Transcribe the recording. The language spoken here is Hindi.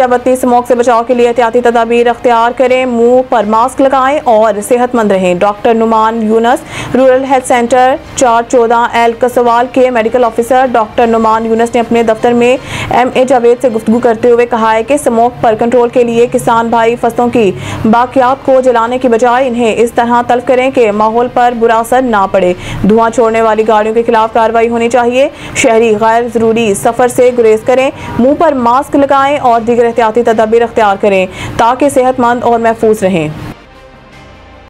बत्ती स्मोक से बचाव के लिए एहतियाती तदाबीर अख्तियार करें, मुँह पर मास्क लगाएँ और सेहतमंद रहें। Doctor Numan Yunus, rural health centre, चार चौदह एल कसवाल के medical officer doctor Numan Yunus ने अपने दफ्तर में एम ए जावेद से गुफ्तु करते हुए कहा है कि स्मोक पर कंट्रोल के लिए किसान भाई फ़सलों की बाकियात को जलाने की बजाय इन्हें इस तरह तल्फ करें कि माहौल पर बुरा असर ना पड़े। धुआँ छोड़ने वाली गाड़ियों के खिलाफ कार्रवाई होनी चाहिए। शहरी गैर ज़रूरी सफ़र से गुरेज करें, मुँह पर मास्क लगाएँ और दीगर एहतियाती तदाबीर अख्तियार करें ताकि सेहतमंद और महफूज रहें।